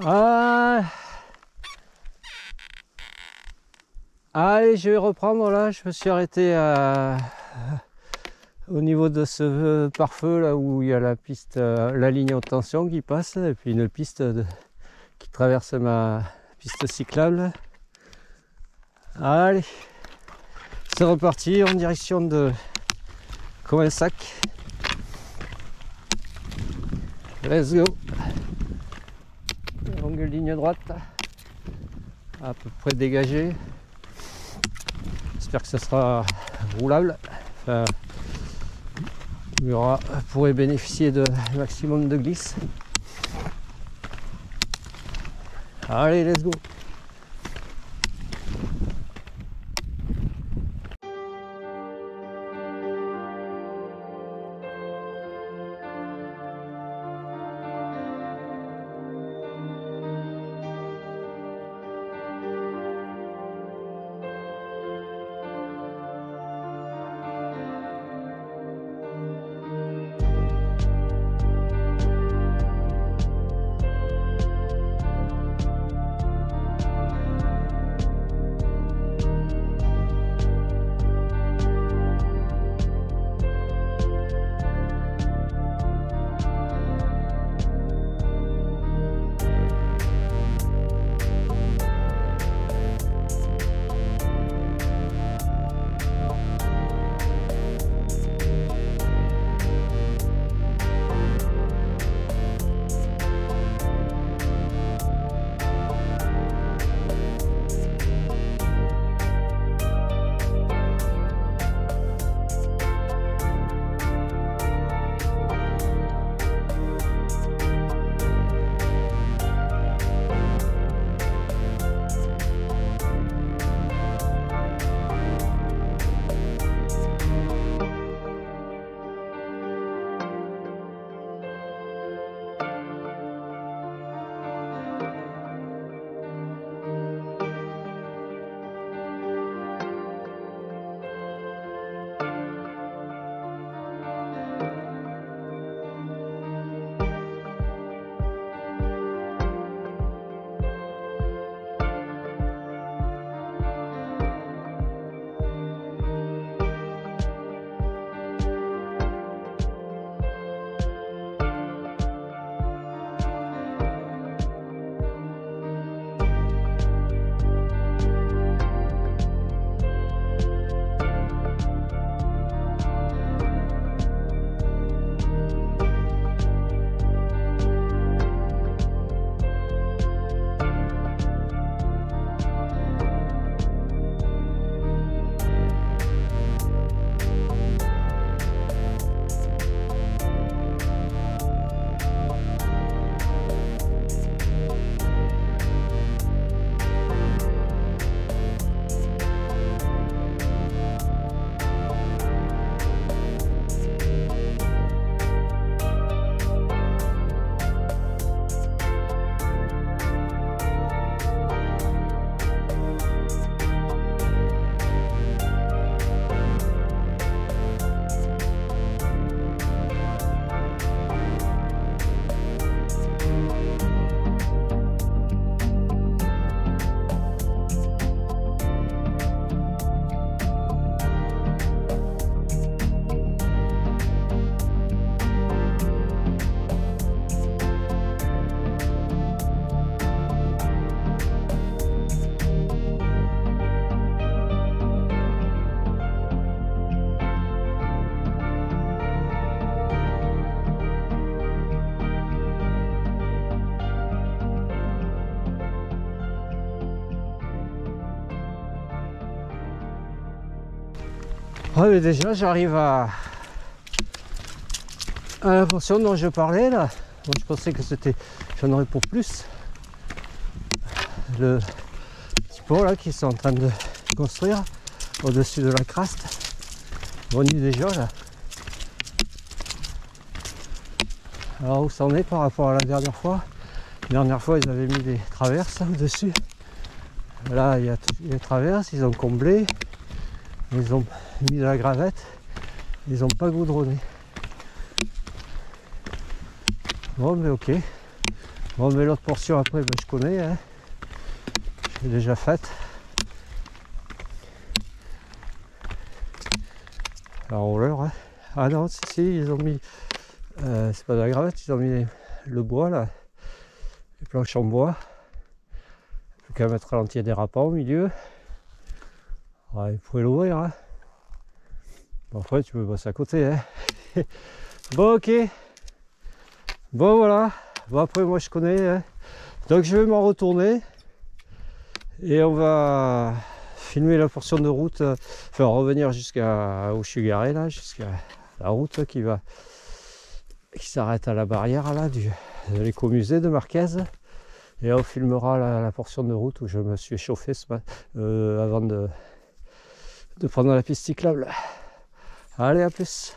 Ah. Allez, je vais reprendre là. Je me suis arrêté au niveau de ce pare-feu là où il y a la piste, euh, la ligne haute tension qui passe et puis une piste qui traverse ma piste cyclable. Allez, c'est reparti en direction de Coinsac. Let's go. Ligne droite, à peu près dégagée. J'espère que ce sera roulable. Enfin, pourrait bénéficier de maximum de glisse. Allez, let's go. Ouais, mais déjà, j'arrive à, à la portion dont je parlais là. Moi, je pensais que c'était. J'en aurais pour plus. Le petit pont là qu'ils sont en train de construire au-dessus de la craste. Venu déjà là. Alors où ça en est par rapport à la dernière fois? La dernière fois ils avaient mis des traverses au-dessus. Là il y a les traverses, ils ont comblé, ils ont mis de la gravette, ils n'ont pas goudronné. Bon mais ok, Bon, mais l'autre portion après, ben, je connais. Hein. J'ai déjà faite. La roller. Hein. Ah non, si, si, ils ont mis. Euh, c'est pas de la gravette, ils ont mis le bois là. Les planches en bois. Plus qu'à mettre l'anti-dérapant au milieu. Ouais, il pourrait l'ouvrir. Hein. Après, tu peux passer à côté. Hein. bon, ok. Bon, voilà. Bon, après, moi, je connais. Hein. Donc, je vais m'en retourner. Et on va filmer la portion de route. Enfin, revenir jusqu'à où je suis garé, là, jusqu'à la route qui va qui s'arrête à la barrière là du de l'écomusée de Marquez et on filmera la, portion de route où je me suis chauffé euh, avant de, de prendre la piste cyclable. Allez, à plus